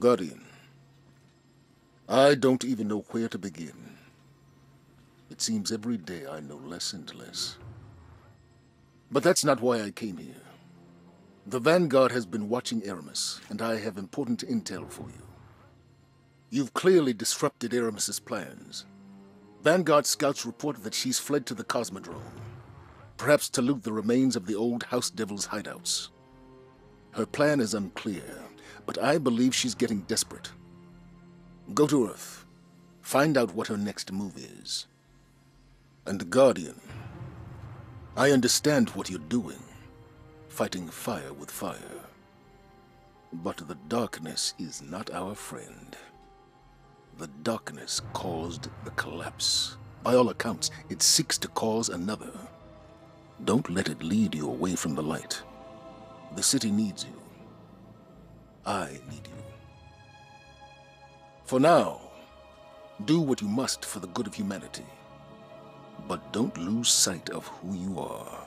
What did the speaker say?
Guardian, I don't even know where to begin. It seems every day I know less and less. But that's not why I came here. The Vanguard has been watching Eramis, and I have important intel for you. You've clearly disrupted Eramis's plans. Vanguard scouts report that she's fled to the Cosmodrome, perhaps to loot the remains of the old House Devil's hideouts. Her plan is unclear, but I believe she's getting desperate. Go to Earth. Find out what her next move is. And Guardian, I understand what you're doing, fighting fire with fire. But the darkness is not our friend. The darkness caused the collapse. By all accounts, it seeks to cause another. Don't let it lead you away from the light. The city needs you. I need you. For now, do what you must for the good of humanity. But don't lose sight of who you are.